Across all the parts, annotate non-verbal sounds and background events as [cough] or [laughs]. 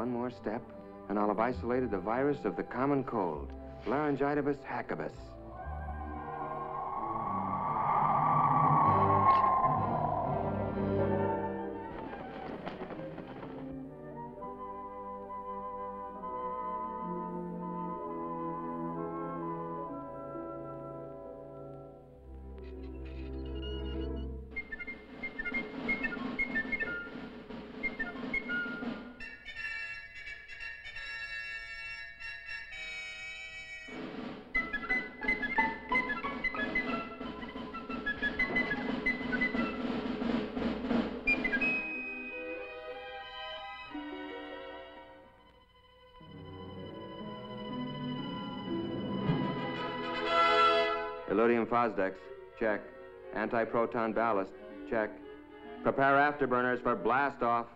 one more step, and I'll have isolated the virus of the common cold, Laryngitis hackibus. Illudium Phosdex, check. Anti-proton ballast, check. Prepare afterburners for blast off.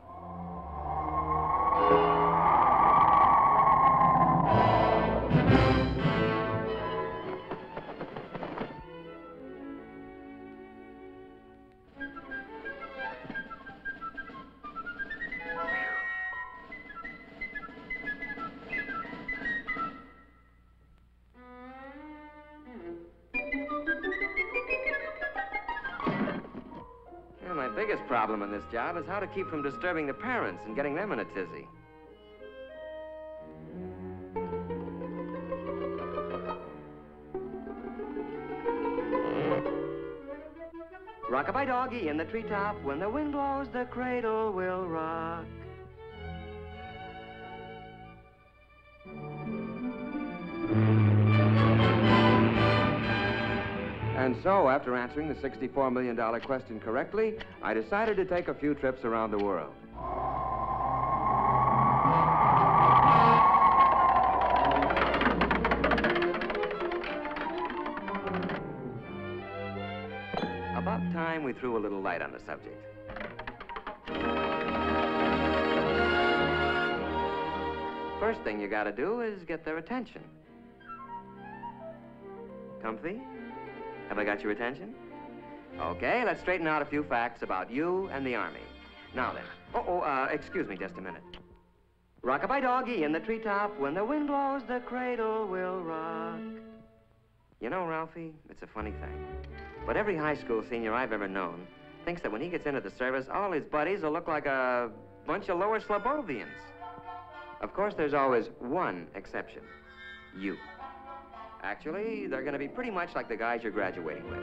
Biggest problem in this job is how to keep from disturbing the parents and getting them in a tizzy. Rockabye doggy in the treetop. When the wind blows, the cradle will rock. And so, after answering the $64 million question correctly, I decided to take a few trips around the world. About time we threw a little light on the subject. First thing you gotta do is get their attention. Comfy? Have I got your attention? Okay, let's straighten out a few facts about you and the Army. Now then. Oh, oh, uh, excuse me just a minute. Rockabye doggy in the treetop. When the wind blows, the cradle will rock. You know, Ralphie, it's a funny thing. But every high school senior I've ever known thinks that when he gets into the service, all his buddies will look like a bunch of lower Slobbovians. Of course, there's always one exception. You. Actually, they're going to be pretty much like the guys you're graduating with.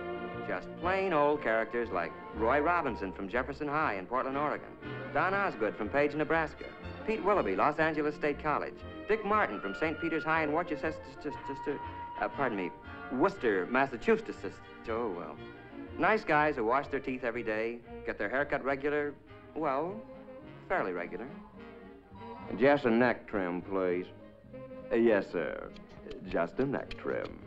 Just plain old characters like Roy Robinson from Jefferson High in Portland, Oregon, Don Osgood from Page, Nebraska, Pete Willoughby, Los Angeles State College, Dick Martin from St. Peter's High in Worcester, uh, pardon me, Worcester, Massachusetts. Oh, well. Nice guys who wash their teeth every day, get their hair cut regular, well, fairly regular. Just a neck trim, please. Uh, yes, sir. Just a neck trim.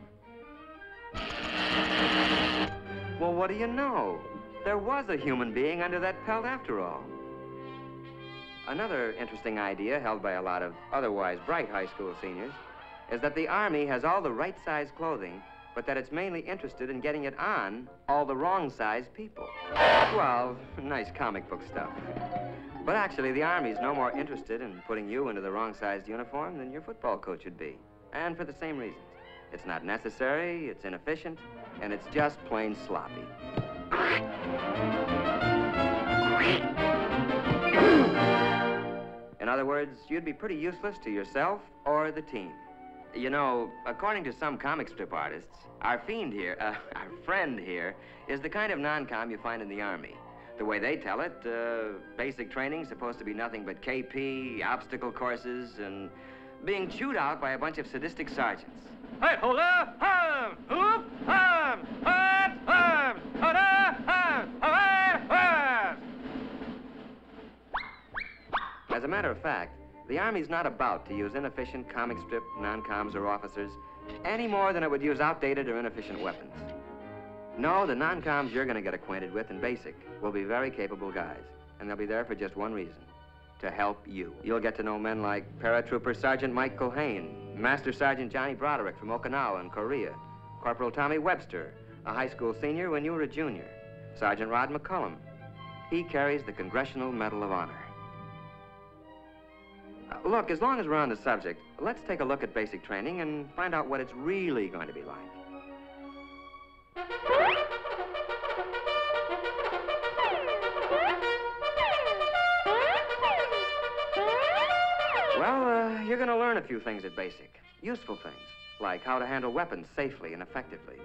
Well, what do you know? There was a human being under that pelt after all. Another interesting idea held by a lot of otherwise bright high school seniors is that the Army has all the right size clothing, but that it's mainly interested in getting it on all the wrong size people. Well, [laughs] nice comic book stuff. But actually, the Army's no more interested in putting you into the wrong sized uniform than your football coach would be. And for the same reasons. It's not necessary, it's inefficient, and it's just plain sloppy. In other words, you'd be pretty useless to yourself or the team. You know, according to some comic strip artists, our fiend here, uh, [laughs] our friend here, is the kind of non-com you find in the Army. The way they tell it, uh, basic training's supposed to be nothing but KP, obstacle courses, and being chewed out by a bunch of sadistic sergeants. Hey, hold up! Arm! Hoop! Arm! Arms! Arms! Hold up! Arms! Arms! Arms! As a matter of fact, the Army's not about to use inefficient comic strip non-coms or officers any more than it would use outdated or inefficient weapons. No, the non-coms you're going to get acquainted with in basic will be very capable guys, and they'll be there for just one reason, to help you. You'll get to know men like Paratrooper Sergeant Mike Culhane, Master Sergeant Johnny Broderick from Okinawa in Korea, Corporal Tommy Webster, a high school senior when you were a junior, Sergeant Rod McCullum. He carries the Congressional Medal of Honor. Uh, look, as long as we're on the subject, let's take a look at basic training and find out what it's really going to be like. You're going to learn a few things at basic. Useful things, like how to handle weapons safely and effectively.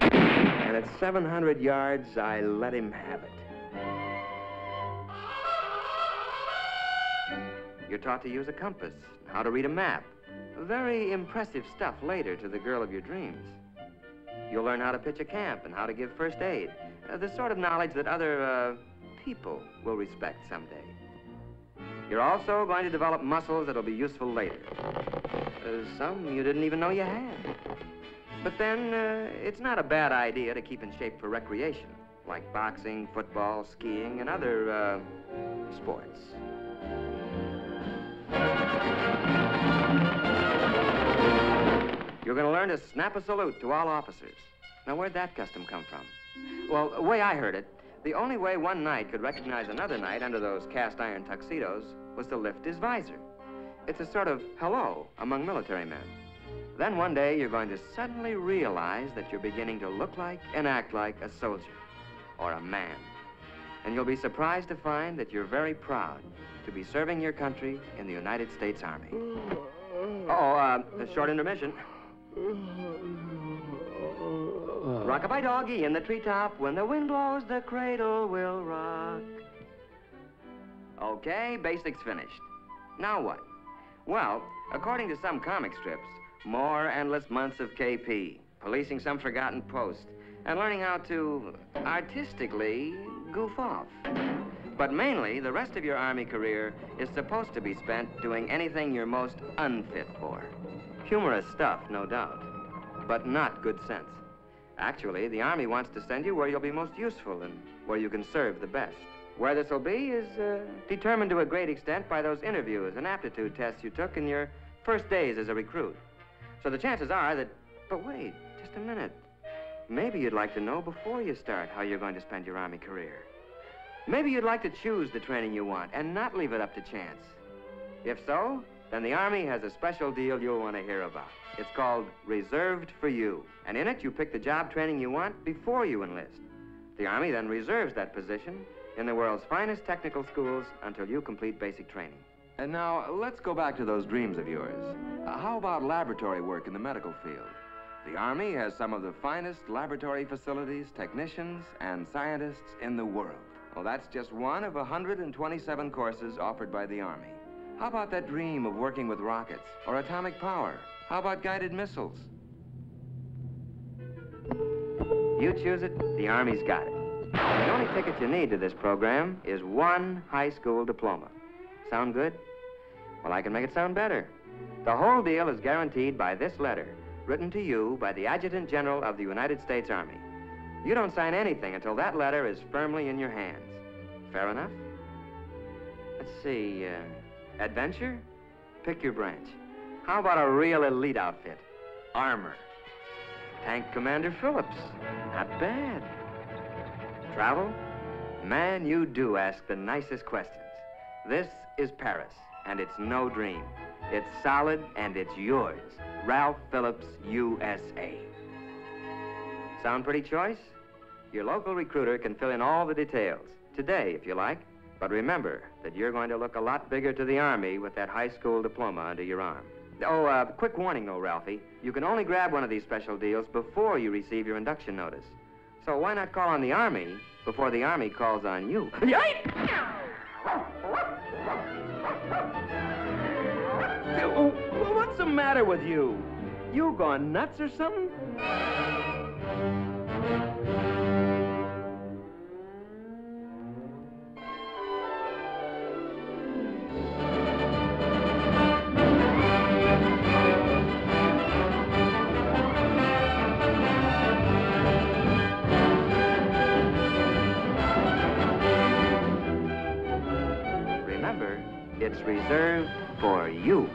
And at 700 yards, I let him have it. You're taught to use a compass, how to read a map. Very impressive stuff later to the girl of your dreams. You'll learn how to pitch a camp and how to give first aid. Uh, the sort of knowledge that other uh, people will respect someday. You're also going to develop muscles that'll be useful later. Uh, some you didn't even know you had. But then, uh, it's not a bad idea to keep in shape for recreation, like boxing, football, skiing, and other uh, sports. You're going to learn to snap a salute to all officers. Now, where'd that custom come from? Well, the way I heard it, the only way one knight could recognize another knight under those cast iron tuxedos was to lift his visor. It's a sort of hello among military men. Then one day you're going to suddenly realize that you're beginning to look like and act like a soldier or a man. And you'll be surprised to find that you're very proud to be serving your country in the United States Army. Uh-oh, uh, a short intermission. Uh. Rockabye doggy in the treetop. When the wind blows, the cradle will rock. Okay, basics finished. Now what? Well, according to some comic strips, more endless months of KP, policing some forgotten post, and learning how to artistically goof off. But mainly, the rest of your Army career is supposed to be spent doing anything you're most unfit for. Humorous stuff, no doubt, but not good sense. Actually, the Army wants to send you where you'll be most useful and where you can serve the best. Where this will be is uh, determined to a great extent by those interviews and aptitude tests you took in your first days as a recruit. So the chances are that... But wait, just a minute. Maybe you'd like to know before you start how you're going to spend your Army career. Maybe you'd like to choose the training you want and not leave it up to chance. If so, then the Army has a special deal you'll want to hear about. It's called Reserved for You. And in it, you pick the job training you want before you enlist. The Army then reserves that position in the world's finest technical schools until you complete basic training. And now, let's go back to those dreams of yours. Uh, how about laboratory work in the medical field? The Army has some of the finest laboratory facilities, technicians, and scientists in the world. Well, that's just one of 127 courses offered by the Army. How about that dream of working with rockets or atomic power? How about guided missiles? You choose it, the Army's got it. The only ticket you need to this program is one high school diploma. Sound good? Well, I can make it sound better. The whole deal is guaranteed by this letter, written to you by the Adjutant General of the United States Army. You don't sign anything until that letter is firmly in your hands. Fair enough? Let's see, uh, adventure? Pick your branch. How about a real elite outfit? Armor. Tank Commander Phillips. Not bad. Travel? Man, you do ask the nicest questions. This is Paris, and it's no dream. It's solid, and it's yours. Ralph Phillips, USA. Sound pretty choice? Your local recruiter can fill in all the details. Today, if you like. But remember that you're going to look a lot bigger to the Army with that high school diploma under your arm. Oh, uh, quick warning, though, Ralphie. You can only grab one of these special deals before you receive your induction notice. So why not call on the Army before the Army calls on you? [laughs] What's the matter with you? You gone nuts or something? Reserved for you.